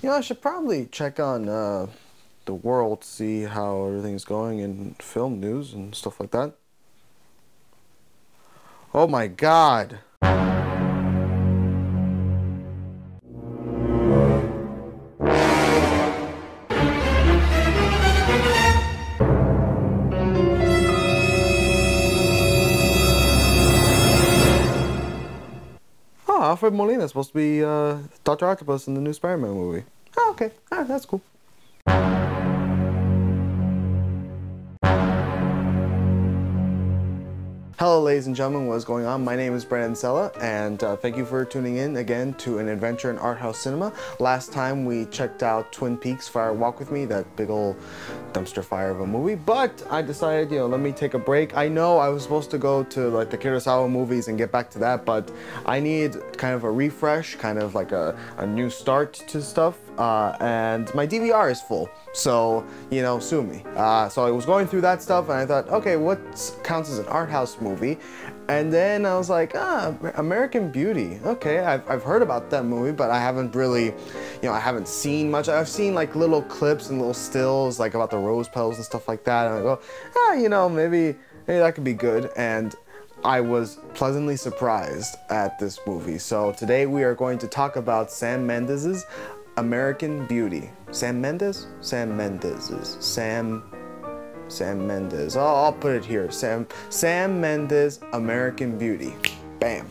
You know, I should probably check on uh, the world, see how everything's going in film news and stuff like that. Oh my god! Molina supposed to be uh, Dr. Octopus in the new Spider-Man movie. Oh, okay. That's cool. Hello, ladies and gentlemen, what is going on? My name is Brandon Sella, and uh, thank you for tuning in again to an adventure in art house cinema. Last time we checked out Twin Peaks Fire Walk with Me, that big old dumpster fire of a movie, but I decided, you know, let me take a break. I know I was supposed to go to like the Kurosawa movies and get back to that, but I need kind of a refresh, kind of like a, a new start to stuff, uh, and my DVR is full, so, you know, sue me. Uh, so I was going through that stuff, and I thought, okay, what counts as an art house movie? Movie. And then I was like, ah, American Beauty. Okay, I've, I've heard about that movie, but I haven't really, you know, I haven't seen much. I've seen like little clips and little stills, like about the rose petals and stuff like that. And I go, ah, you know, maybe, maybe that could be good. And I was pleasantly surprised at this movie. So today we are going to talk about Sam Mendes's American Beauty. Sam Mendes? Sam Mendes's. Sam Sam Mendes. I'll, I'll put it here. Sam Sam Mendes, American Beauty. Bam.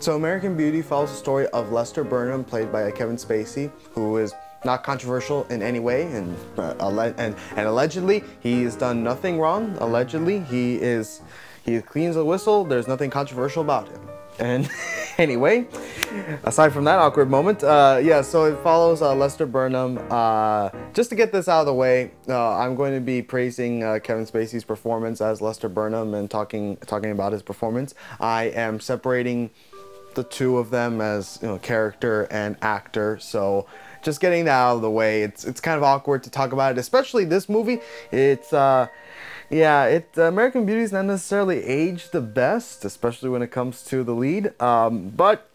So American Beauty follows the story of Lester Burnham, played by Kevin Spacey, who is not controversial in any way, and uh, and and allegedly he has done nothing wrong. Allegedly he is he cleans a whistle. There's nothing controversial about him. And anyway, aside from that awkward moment, uh, yeah, so it follows uh, Lester Burnham. Uh, just to get this out of the way, uh, I'm going to be praising uh, Kevin Spacey's performance as Lester Burnham and talking talking about his performance. I am separating the two of them as you know, character and actor. So just getting that out of the way, it's it's kind of awkward to talk about it, especially this movie. It's uh, yeah, it uh, American Beauty is not necessarily aged the best, especially when it comes to the lead. Um, but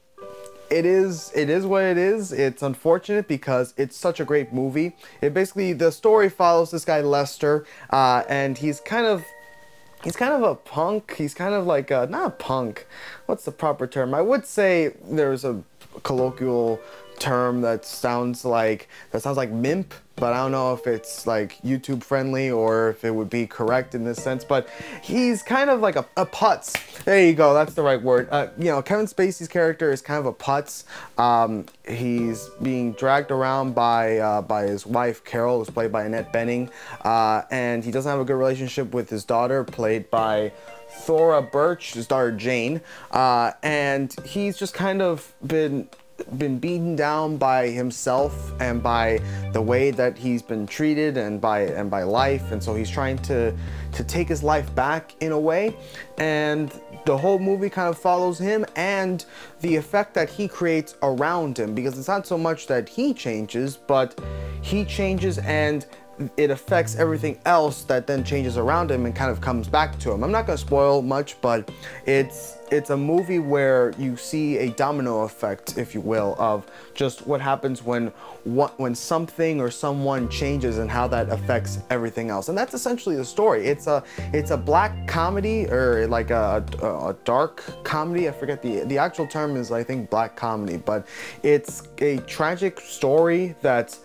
it is it is what it is. It's unfortunate because it's such a great movie. It basically the story follows this guy Lester, uh, and he's kind of he's kind of a punk. He's kind of like a, not a punk. What's the proper term? I would say there's a colloquial term that sounds like that sounds like mimp but I don't know if it's like YouTube friendly or if it would be correct in this sense but he's kind of like a, a putz. There you go that's the right word. Uh, you know Kevin Spacey's character is kind of a putz. Um, he's being dragged around by uh, by his wife Carol who's played by Annette Bening uh, and he doesn't have a good relationship with his daughter played by Thora Birch, his daughter Jane, uh, and he's just kind of been been beaten down by himself and by the way that he's been treated and by and by life. And so he's trying to to take his life back in a way. And the whole movie kind of follows him and the effect that he creates around him. Because it's not so much that he changes but he changes and it affects everything else that then changes around him and kind of comes back to him. I'm not going to spoil much, but it's it's a movie where you see a domino effect, if you will, of just what happens when what when something or someone changes and how that affects everything else. And that's essentially the story. It's a it's a black comedy or like a, a, a dark comedy. I forget the the actual term is I think black comedy, but it's a tragic story that's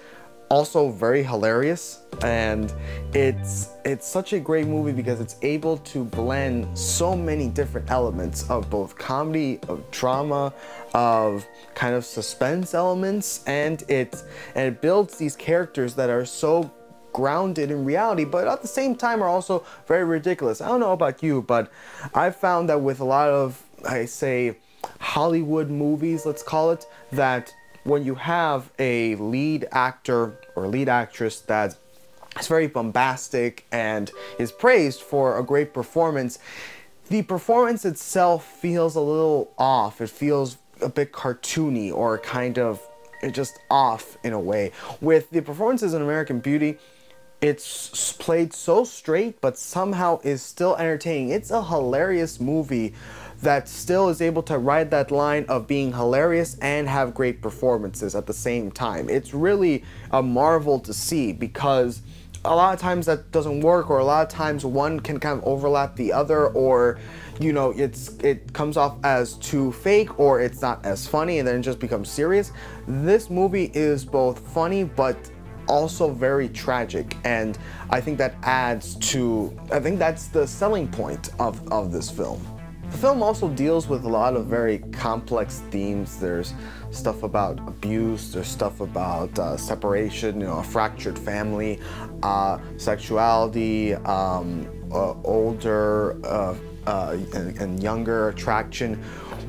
also very hilarious and it's it's such a great movie because it's able to blend so many different elements of both comedy of drama of kind of suspense elements and it and it builds these characters that are so grounded in reality but at the same time are also very ridiculous. I don't know about you but i've found that with a lot of i say hollywood movies let's call it that when you have a lead actor or lead actress that is very bombastic and is praised for a great performance, the performance itself feels a little off. It feels a bit cartoony or kind of just off in a way. With the performances in American Beauty, it's played so straight but somehow is still entertaining. It's a hilarious movie that still is able to ride that line of being hilarious and have great performances at the same time. It's really a marvel to see because a lot of times that doesn't work or a lot of times one can kind of overlap the other or you know it's it comes off as too fake or it's not as funny and then it just becomes serious this movie is both funny but also very tragic and i think that adds to i think that's the selling point of of this film the film also deals with a lot of very complex themes. There's stuff about abuse, there's stuff about uh, separation, you know, a fractured family, uh, sexuality, um, uh, older uh, and, and younger attraction,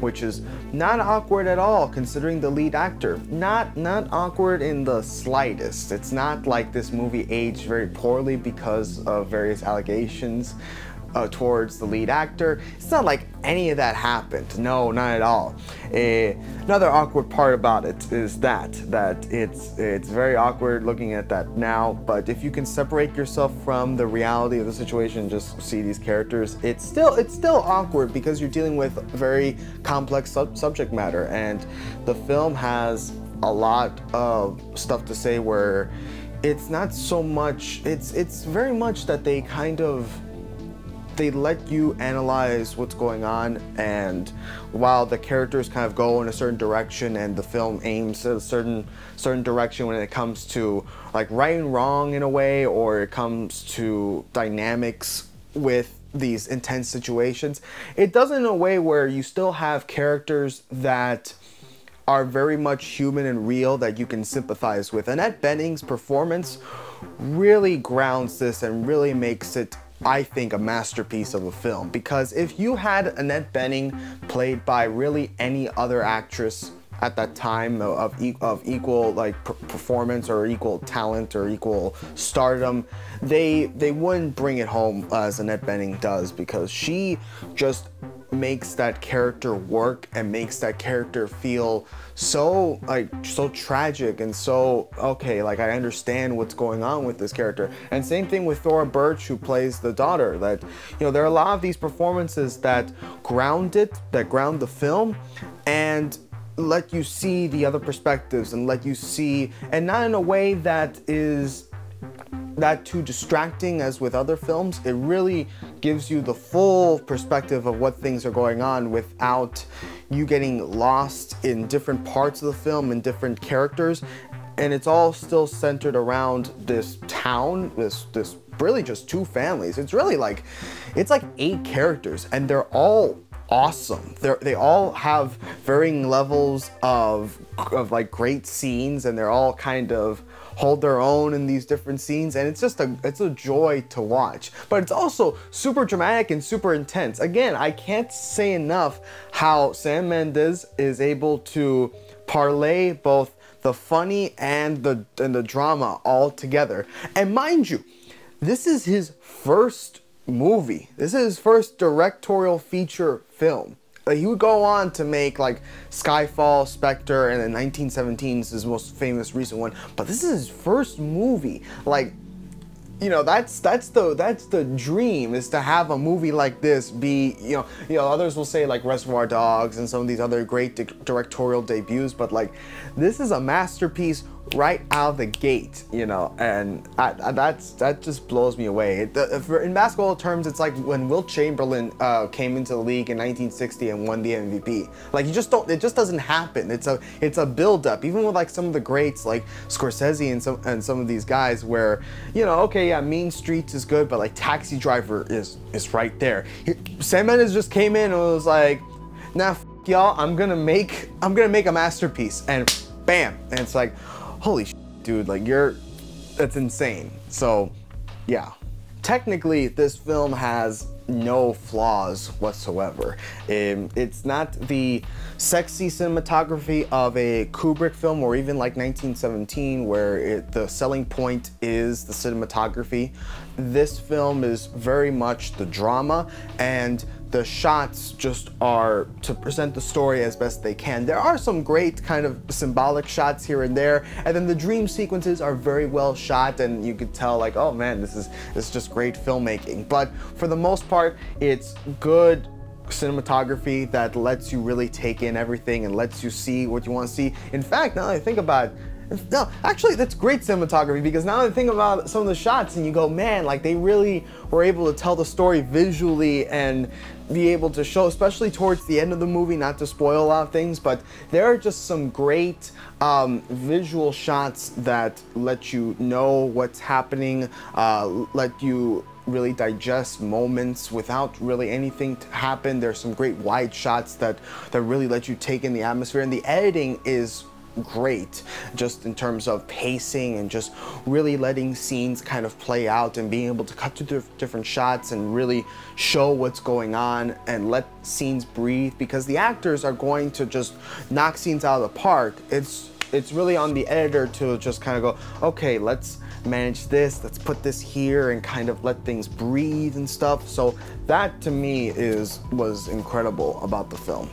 which is not awkward at all considering the lead actor. Not not awkward in the slightest. It's not like this movie aged very poorly because of various allegations uh, towards the lead actor. It's not like any of that happened. No, not at all. Uh, another awkward part about it is that that it's it's very awkward looking at that now. But if you can separate yourself from the reality of the situation, just see these characters, it's still it's still awkward because you're dealing with very complex sub subject matter, and the film has a lot of stuff to say where it's not so much it's it's very much that they kind of they let you analyze what's going on and while the characters kind of go in a certain direction and the film aims at a certain certain direction when it comes to like right and wrong in a way or it comes to dynamics with these intense situations it does in a way where you still have characters that are very much human and real that you can sympathize with. Annette Bening's performance really grounds this and really makes it I think, a masterpiece of a film. Because if you had Annette Bening played by really any other actress at that time of, of equal like performance or equal talent or equal stardom, they they wouldn't bring it home as Annette Bening does because she just makes that character work and makes that character feel so like so tragic and so okay like i understand what's going on with this character. And same thing with thora birch who plays the daughter that you know there are a lot of these performances that ground it that ground the film and let you see the other perspectives and let you see and not in a way that is that too distracting as with other films. It really gives you the full perspective of what things are going on without you getting lost in different parts of the film and different characters. And it's all still centered around this town, this this really just two families. It's really like it's like eight characters and they're all awesome. They're, they all have varying levels of, of like great scenes and they're all kind of hold their own in these different scenes and it's just a it's a joy to watch. But it's also super dramatic and super intense. Again i can't say enough how sam mendes is able to parlay both the funny and the and the drama all together. And mind you this is his first movie this is his first directorial feature film like he would go on to make like Skyfall, Spectre, and then 1917 is his most famous recent one. But this is his first movie. Like, you know, that's that's the that's the dream is to have a movie like this be you know you know others will say like Reservoir Dogs and some of these other great di directorial debuts, but like this is a masterpiece right out of the gate, you know, and I, I, that's that just blows me away. The, in basketball terms, it's like when Wilt Chamberlain uh, came into the league in 1960 and won the MVP. Like you just don't, it just doesn't happen. It's a it's a build up. Even with like some of the greats like Scorsese and some and some of these guys, where you know, okay, yeah, Mean Streets is good, but like Taxi Driver is is right there. He, Sam Mendes just came in and was like, nah, y'all, I'm gonna make I'm gonna make a masterpiece, and bam, and it's like holy dude, like you're, that's insane. So yeah, technically this film has no flaws whatsoever. Um, it's not the sexy cinematography of a Kubrick film or even like 1917 where it, the selling point is the cinematography. This film is very much the drama and the shots just are to present the story as best they can. There are some great kind of symbolic shots here and there, and then the dream sequences are very well shot, and you could tell like, oh man, this is this is just great filmmaking. But for the most part, it's good cinematography that lets you really take in everything and lets you see what you want to see. In fact, now that I think about it, no, actually, that's great cinematography because now I think about some of the shots and you go, man, like they really were able to tell the story visually and be able to show, especially towards the end of the movie, not to spoil a lot of things, but there are just some great um, visual shots that let you know what's happening, uh, let you really digest moments without really anything to happen. There's some great wide shots that, that really let you take in the atmosphere and the editing is great just in terms of pacing and just really letting scenes kind of play out and being able to cut to different shots and really show what's going on and let scenes breathe because the actors are going to just knock scenes out of the park. It's it's really on the editor to just kind of go okay let's manage this let's put this here and kind of let things breathe and stuff. So that to me is was incredible about the film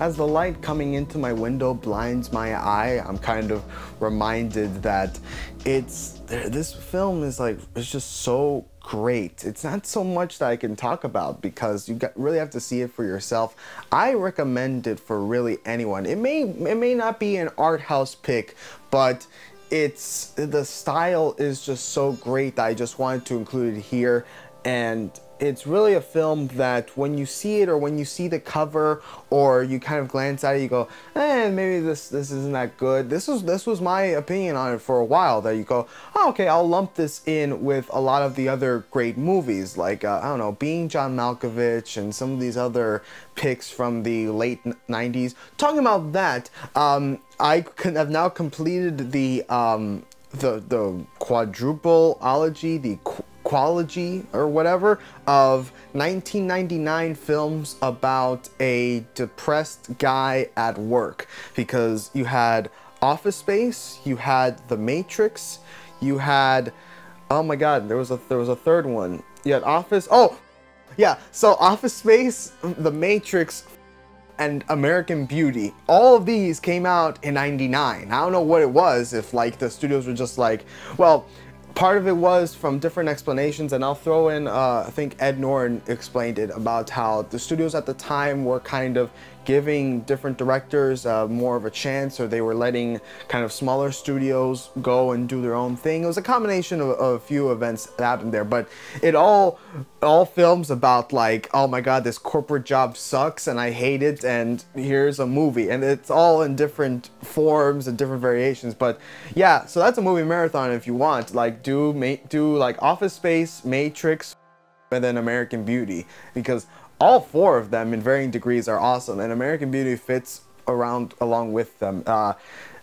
as the light coming into my window blinds my eye, I'm kind of reminded that it's this film is like it's just so great. It's not so much that I can talk about because you really have to see it for yourself. I recommend it for really anyone. It may it may not be an art house pick, but it's the style is just so great that I just wanted to include it here and it's really a film that when you see it or when you see the cover or you kind of glance at it you go eh maybe this this isn't that good. This was this was my opinion on it for a while that you go oh, okay I'll lump this in with a lot of the other great movies like uh, I don't know being John Malkovich and some of these other picks from the late 90s talking about that um, I have now completed the um, the the quadrupleology the qu quality or whatever of 1999 films about a depressed guy at work because you had Office Space, you had The Matrix, you had oh my god, there was a there was a third one. You had Office. Oh, yeah. So Office Space, The Matrix, and American Beauty. All of these came out in 99. I don't know what it was if like the studios were just like, well, part of it was from different explanations and I'll throw in uh, I think Ed Norton explained it about how the studios at the time were kind of giving different directors uh, more of a chance or they were letting kind of smaller studios go and do their own thing. It was a combination of, of a few events that happened there, but it all all films about like, oh my god, this corporate job sucks and I hate it and here's a movie. And it's all in different forms and different variations. But yeah, so that's a movie marathon if you want. Like do do like Office Space, Matrix, and then American Beauty because all four of them in varying degrees are awesome, and American Beauty fits around along with them. Uh,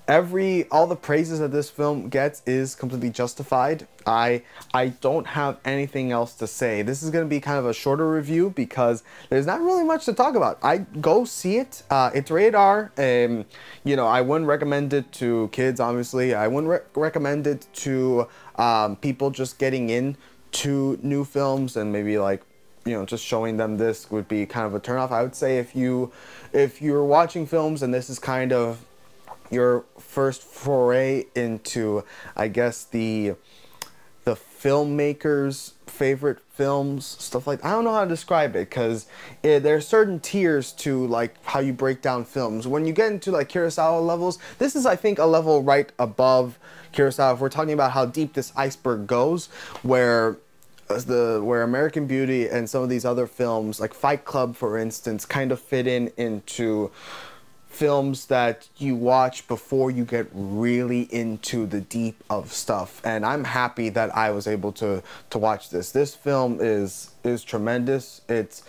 every all the praises that this film gets is completely justified. I I don't have anything else to say. This is going to be kind of a shorter review because there's not really much to talk about. I go see it. Uh, it's rated R. Um, you know, I wouldn't recommend it to kids. Obviously, I wouldn't re recommend it to um, people just getting in to new films and maybe like you know just showing them this would be kind of a turnoff. I would say if you if you're watching films and this is kind of your first foray into I guess the the filmmakers favorite films stuff like I don't know how to describe it because there are certain tiers to like how you break down films when you get into like Kurosawa levels this is I think a level right above Kurosawa if we're talking about how deep this iceberg goes where the where American Beauty and some of these other films, like Fight Club, for instance, kind of fit in into films that you watch before you get really into the deep of stuff. And I'm happy that I was able to to watch this. This film is is tremendous. It's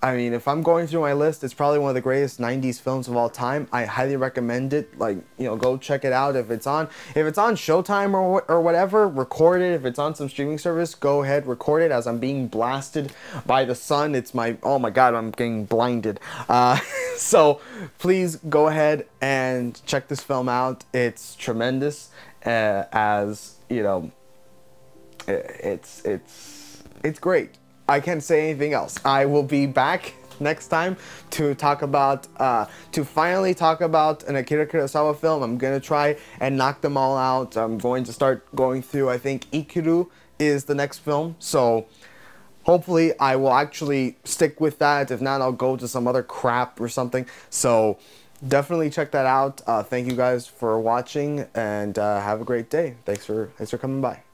I mean, if I'm going through my list, it's probably one of the greatest 90s films of all time. I highly recommend it. Like, you know, go check it out. If it's on, if it's on Showtime or, or whatever, record it. If it's on some streaming service, go ahead, record it as I'm being blasted by the sun. It's my, oh my God, I'm getting blinded. Uh, so please go ahead and check this film out. It's tremendous uh, as, you know, it's, it's, it's great. I can't say anything else. I will be back next time to talk about, uh, to finally talk about an Akira Kurosawa film. I'm gonna try and knock them all out. I'm going to start going through, I think Ikiru is the next film. So hopefully I will actually stick with that. If not, I'll go to some other crap or something. So definitely check that out. Uh, thank you guys for watching and uh, have a great day. Thanks for thanks for coming by.